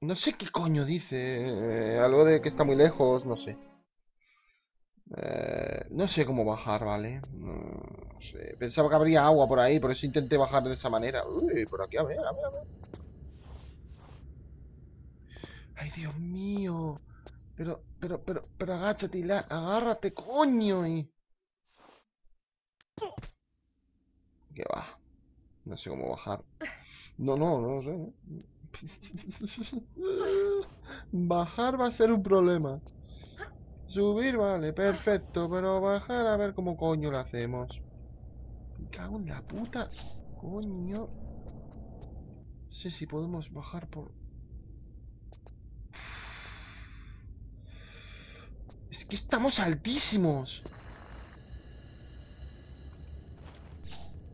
No sé qué coño dice. Eh, algo de que está muy lejos, no sé. Eh, no sé cómo bajar, ¿vale? No, sé. Pensaba que habría agua por ahí, por eso intenté bajar de esa manera. Uy, por aquí, a ver, a ver, a ver. Ay, Dios mío. Pero, pero, pero, pero agáchate la, agárrate, coño. Y... ¿Qué va? No sé cómo bajar. No, no, no sé. Bajar va a ser un problema. Subir, vale, perfecto. Pero bajar a ver cómo coño lo hacemos. Me cago en la puta. Coño. No sé si podemos bajar por... Es que estamos altísimos.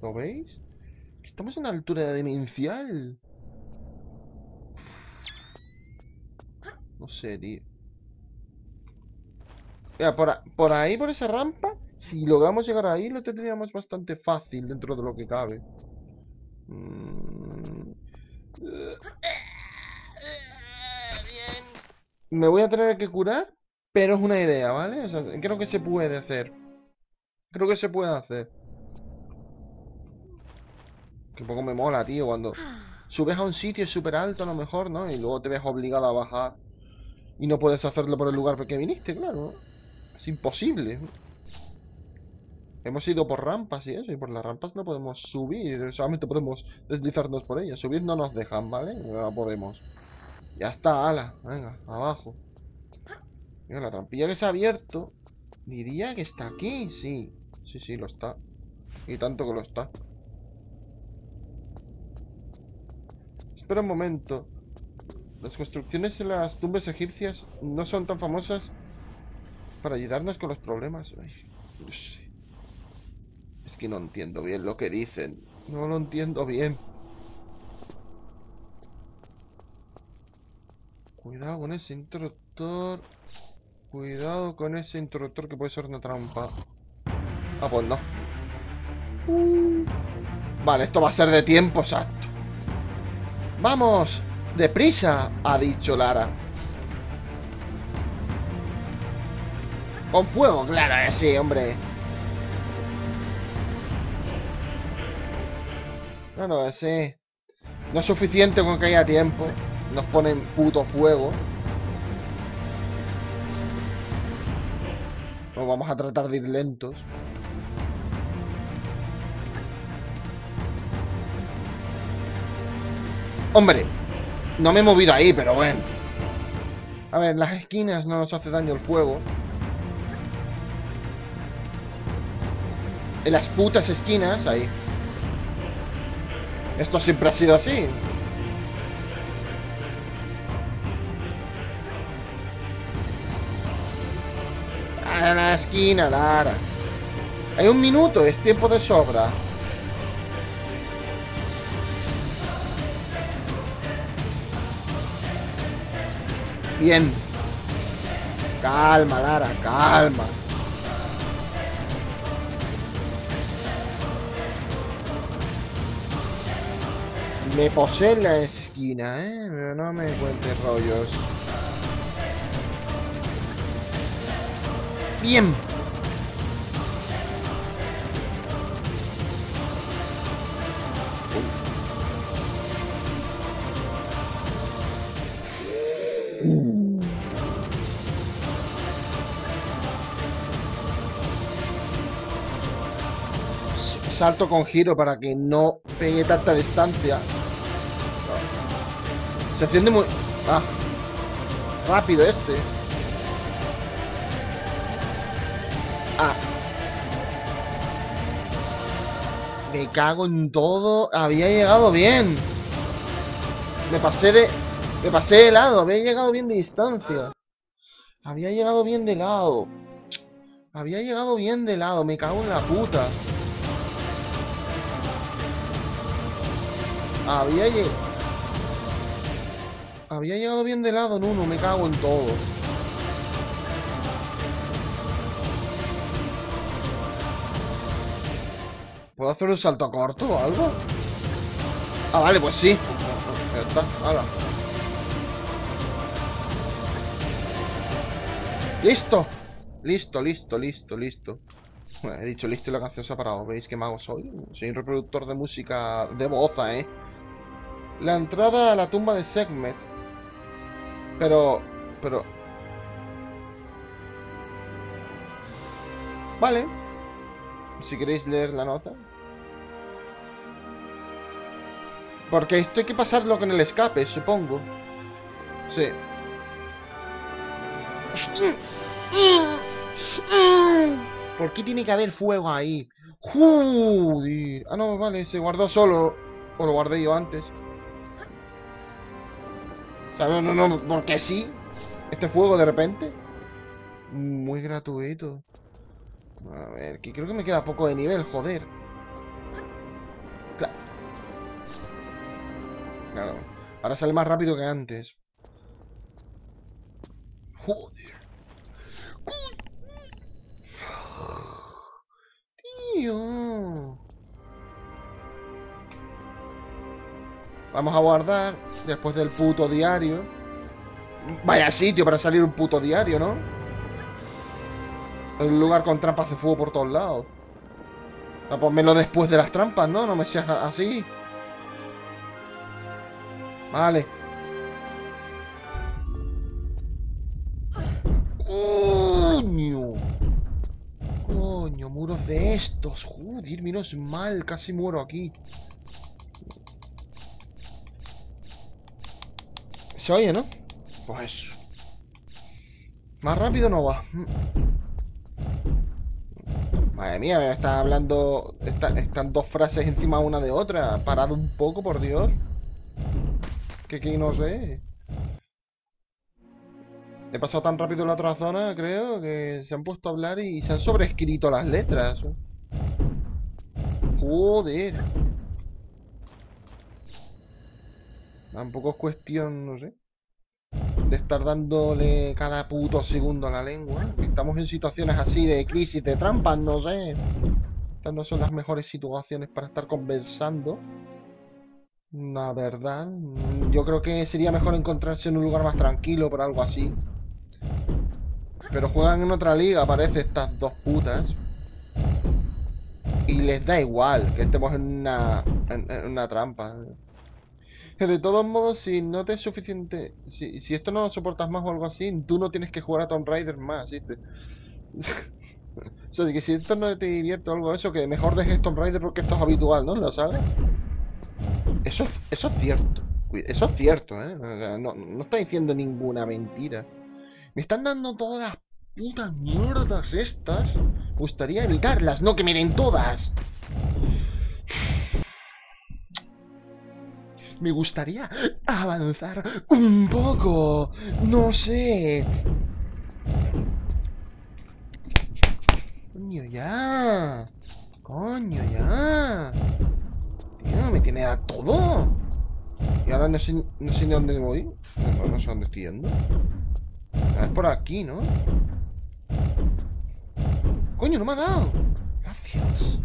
¿Lo veis? Estamos en altura demencial. No sé, tío. Por, ahí, por esa rampa, si logramos llegar ahí, lo tendríamos bastante fácil dentro de lo que cabe. Mm. Me voy a tener que curar, pero es una idea, ¿vale? creo que se puede hacer. Creo que se puede hacer. Que poco me mola, tío, cuando subes a un sitio súper alto a lo mejor, ¿no? Y luego te ves obligado a bajar. Y no puedes hacerlo por el lugar porque viniste, claro. Es imposible. Hemos ido por rampas y eso, y por las rampas no podemos subir, solamente podemos deslizarnos por ellas. Subir no nos dejan, ¿vale? No podemos. Ya está, ala, venga, abajo. Mira, la trampilla que se ha abierto. Diría que está aquí, sí. Sí, sí, lo está. Y tanto que lo está. Espera un momento. Las construcciones en las tumbas egipcias no son tan famosas para ayudarnos con los problemas. Es que no entiendo bien lo que dicen. No lo entiendo bien. Cuidado con ese interruptor. Cuidado con ese interruptor que puede ser una trampa. Ah, pues no. Vale, esto va a ser de tiempo exacto. ¡Vamos! ¡Deprisa! ha dicho Lara. Con fuego, claro, eh, sí, hombre. No, no, sí. No es suficiente con que haya tiempo. Nos ponen puto fuego. Nos vamos a tratar de ir lentos. Hombre, no me he movido ahí, pero bueno. A ver, las esquinas no nos hace daño el fuego. En las putas esquinas, ahí. Esto siempre ha sido así. A la esquina, Lara. Hay un minuto, es tiempo de sobra. Bien. Calma, Lara, calma. Me posee en la esquina, ¿eh? Pero no me cuentes rollos. Bien. Salto con giro para que no pegue tanta distancia. Se enciende muy... Ah, rápido este. Ah. Me cago en todo. Había llegado bien. Me pasé de... Me pasé de lado. Había llegado bien de distancia. Había llegado bien de lado. Había llegado bien de lado. Me cago en la puta. Había llegado... Había llegado bien de lado, Nuno. Me cago en todo. ¿Puedo hacer un salto corto o algo? Ah, vale, pues sí. Ya está, hala. ¡Listo! Listo, listo, listo, listo. He dicho listo y la canción se ha parado. ¿Veis qué mago soy? Soy un reproductor de música de boza, ¿eh? La entrada a la tumba de Segmet. Pero... Pero... Vale. Si queréis leer la nota. Porque esto hay que pasarlo con el escape, supongo. Sí. ¿Por qué tiene que haber fuego ahí? Joder. Ah, no, vale, se guardó solo. O lo guardé yo antes. No, no, no, porque sí. Este fuego de repente. Muy gratuito. A ver, que creo que me queda poco de nivel, joder. Claro. Claro. Ahora sale más rápido que antes. Joder. Tío. Vamos a guardar después del puto diario. Vaya sitio para salir un puto diario, ¿no? Un lugar con trampas de fuego por todos lados. A ponmelo después de las trampas, ¿no? No me seas así. Vale. ¡Coño! Coño, muros de estos. Joder, menos mal. Casi muero aquí. Se oye, ¿no? Pues eso. Más rápido no va. Madre mía, me está hablando. están dos frases encima una de otra. Parado un poco, por Dios. Que aquí no sé. He pasado tan rápido en la otra zona, creo, que se han puesto a hablar y se han sobrescrito las letras. Joder. Tampoco es cuestión, no sé, de estar dándole cada puto segundo a la lengua. Estamos en situaciones así de crisis, de trampas, no sé. Estas no son las mejores situaciones para estar conversando. La verdad, yo creo que sería mejor encontrarse en un lugar más tranquilo por algo así. Pero juegan en otra liga, parece, estas dos putas. Y les da igual que estemos en una, en, una trampa. De todos modos, si no te es suficiente... Si, si esto no lo soportas más o algo así, tú no tienes que jugar a Tomb Raider más, ¿viste? o sea, que si esto no te divierte o algo eso, que mejor dejes Tomb Raider porque esto es habitual, ¿no? ¿Lo sabes? Eso, eso es cierto. Eso es cierto, ¿eh? No, no estoy diciendo ninguna mentira. Me están dando todas las putas mierdas estas. Gustaría evitarlas, no que me den todas. Me gustaría avanzar un poco. No sé. Coño, ya. Coño, ya me tiene a todo. Y ahora no sé, no sé ni dónde voy. No, sé dónde estoy yendo. Es por aquí, ¿no? Coño, no me ha dado. Gracias.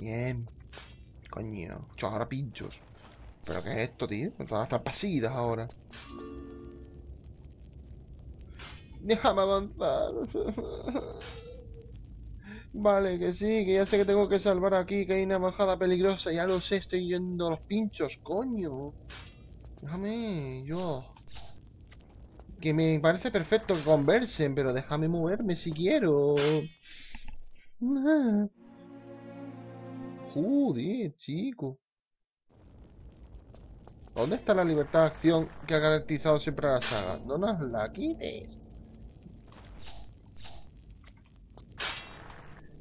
Bien. Coño. ahora pinchos. ¿Pero qué es esto, tío? Todas las trampas ahora. Déjame avanzar. Vale, que sí, que ya sé que tengo que salvar aquí, que hay una bajada peligrosa, ya lo sé, estoy yendo a los pinchos, coño. Déjame, yo. Que me parece perfecto que conversen, pero déjame moverme si quiero. Joder, chico. ¿Dónde está la libertad de acción que ha garantizado siempre la saga? No nos la quites.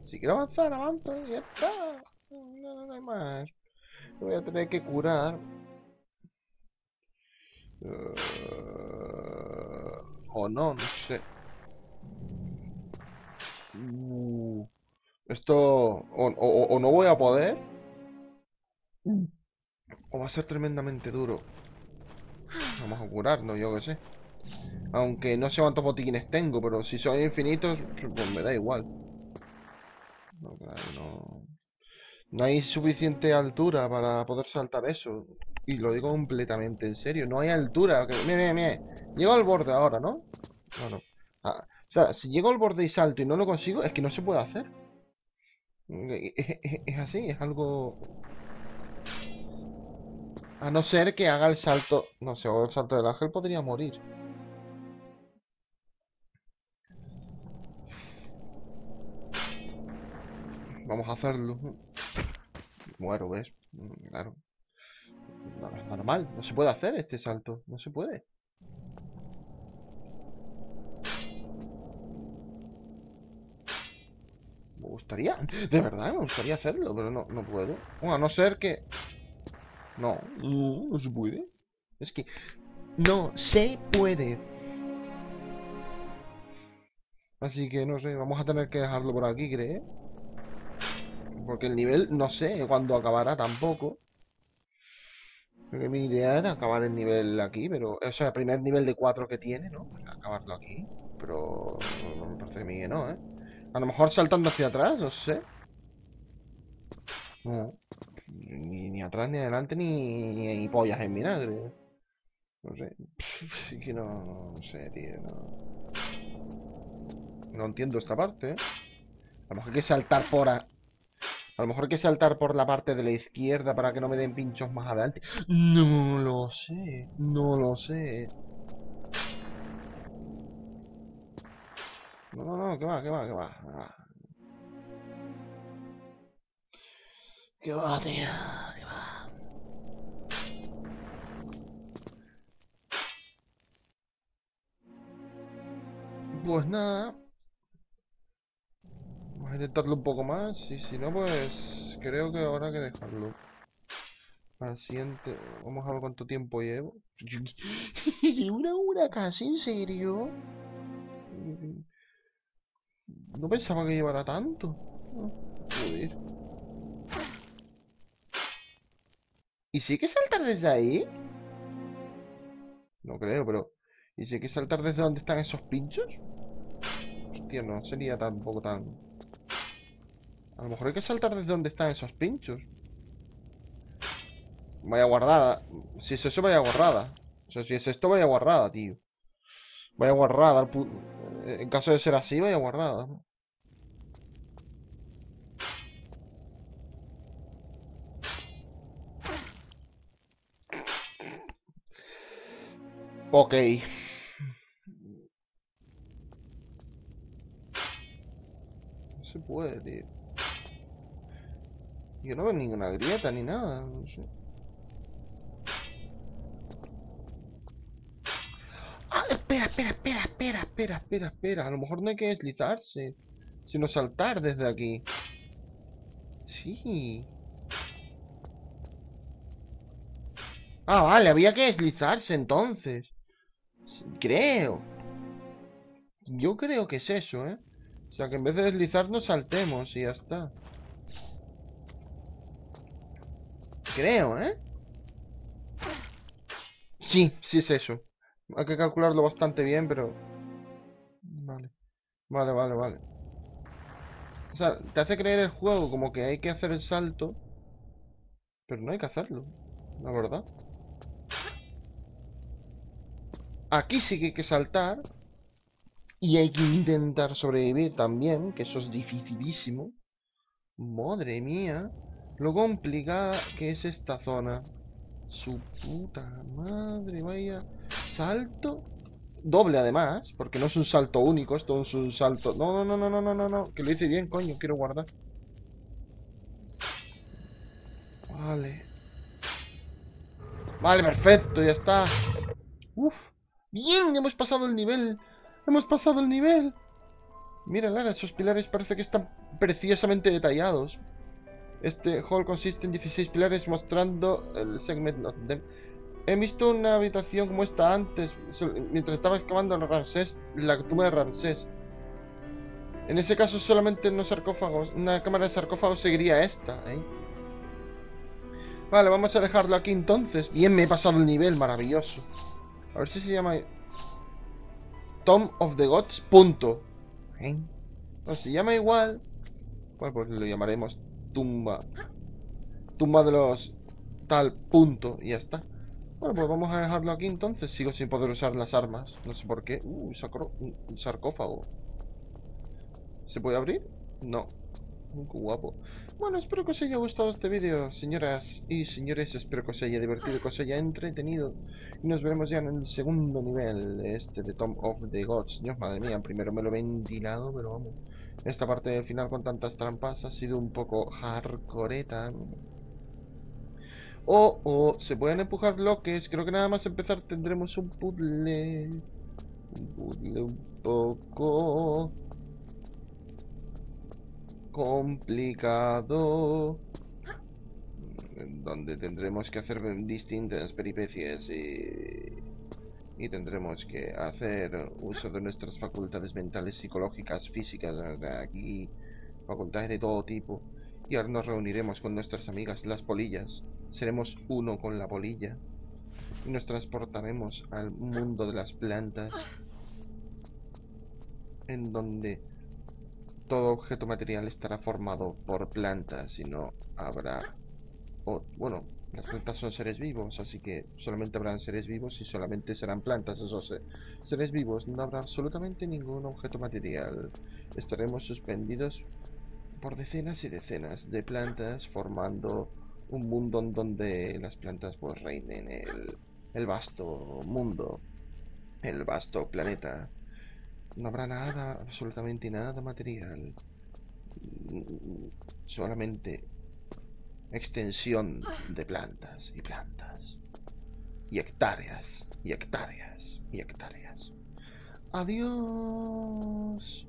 Si quiero avanzar, avanza, ya está. No, no hay más. voy a tener que curar. Uh, o no, no sé. Uh, esto o, o, no voy a poder. O va a ser tremendamente duro. Vamos a curarnos, yo que sé. Aunque no sé cuántos botiquines tengo, pero si son infinitos, pues me da igual. No, no. No hay suficiente altura para poder saltar eso. Y lo digo completamente en serio. No hay altura. Mira, mira, mira. Llego al borde ahora, ¿no? No, ah, o sea, si llego al borde y salto y no lo consigo, es que no se puede hacer. Es, así, es algo... A no ser que haga el salto... No sé, o el salto del ángel podría morir. Vamos a hacerlo. Muero, ¿ves? Claro. No, normal. No se puede hacer este salto. No se puede. Me gustaría, de verdad, me gustaría hacerlo, pero no, no puedo. Bueno, a no ser que... No, no, se puede. Es que no se puede. Así que no sé, vamos a tener que dejarlo por aquí, ¿crees? Porque el nivel, no sé cuándo acabará tampoco. Porque mi idea era acabar el nivel aquí, pero... O sea, el primer nivel de 4 que tiene, ¿no? Acabarlo aquí. Pero me parece que no, ¿eh? A lo mejor saltando hacia atrás, no sé. No. Ni, atrás, ni adelante, ni, ni, pollas en vinagre. No sé. Sí que no, sé, tío. No. no entiendo esta parte, ¿eh? A lo mejor hay que saltar por, a, a lo mejor hay que saltar por la parte de la izquierda para que no me den pinchos más adelante. No lo sé, no lo sé. No, no, no, que va, que va, que va. Que va, tío, que va. Pues nada, a intentarlo un poco más y si no, pues creo que hay que dejarlo. Al siguiente, vamos a ver cuánto tiempo llevo. Una hora casi, ¿en serio? No pensaba que llevara tanto. Joder. ¿Y si hay que saltar desde ahí? No creo, pero... ¿Y si hay que saltar desde donde están esos pinchos? Hostia, no sería tampoco tan... A lo mejor hay que saltar desde donde están esos pinchos. Vaya guardada. Si es eso, vaya guardada. O sea, si es esto, vaya guardada, tío. Vaya guardada. En caso de ser así, vaya guardada. Ok. No se puede, tío. Yo no veo ninguna grieta ni nada. No sé. Ah, espera, espera, espera, espera, espera, espera, espera. A lo mejor no hay que deslizarse, sino saltar desde aquí. Sí. Ah, vale, había que deslizarse entonces. Creo. Yo creo que es eso, ¿eh? O sea, que en vez de deslizarnos saltemos y ya está. Creo, ¿eh? Sí, sí es eso. Hay que calcularlo bastante bien, pero... Vale. Vale, vale, vale. O sea, te hace creer el juego como que hay que hacer el salto. Pero no hay que hacerlo. La verdad. Aquí sí que hay que saltar. Y hay que intentar sobrevivir también, que eso es dificilísimo. Madre mía. Lo complicada que es esta zona. Su puta madre, vaya. Salto. doble además, porque no es un salto único, esto es un salto... No, no, no, no, no, no, no, que lo hice bien, coño, quiero guardar. Vale. Vale, perfecto, ya está. Uf. Bien, hemos pasado el nivel. Hemos pasado el nivel. Mira, Lara, esos pilares parece que están preciosamente detallados. Este hall consiste en 16 pilares mostrando el segmento de... He visto una habitación como esta antes, mientras estaba excavando Ramsés, la tumba de Ramsés. En ese caso solamente unos sarcófagos, una cámara de sarcófagos seguiría esta, ¿eh? Vale, vamos a dejarlo aquí entonces. Bien, me he pasado el nivel, maravilloso. A ver si se llama... Tom of the Gods, punto. ¿Eh? No, se llama igual. Bueno, pues lo llamaremos tumba. Tumba de los... Tal, punto. Y ya está. Bueno, pues vamos a dejarlo aquí entonces. Sigo sin poder usar las armas. No sé por qué. Uh, un sarcófago. ¿Se puede abrir? No. Qué guapo. Bueno, espero que os haya gustado este vídeo, señoras y señores. Espero que os haya divertido, que os haya entretenido. Y nos veremos ya en el segundo nivel, este de Tom of the Gods. Dios, madre mía, primero me lo he ventilado, pero vamos. Esta parte del final con tantas trampas ha sido un poco hardcoreta. O, o se pueden empujar bloques. Creo que nada más empezar tendremos un puzzle. Un puzzle un poco complicado donde tendremos que hacer distintas peripecias y, y tendremos que hacer uso de nuestras facultades mentales, psicológicas, físicas, aquí facultades de todo tipo y ahora nos reuniremos con nuestras amigas las polillas seremos uno con la polilla y nos transportaremos al mundo de las plantas en donde todo objeto material estará formado por plantas y no habrá... bueno, las plantas son seres vivos, así que solamente habrán seres vivos y solamente serán plantas esos seres vivos. No habrá absolutamente ningún objeto material. Estaremos suspendidos por decenas y decenas de plantas formando un mundo en donde las plantas pues reinen el, el vasto mundo, el vasto planeta. No habrá nada, absolutamente nada material. Solamente extensión de plantas y plantas. Y hectáreas, y hectáreas, y hectáreas. Adiós.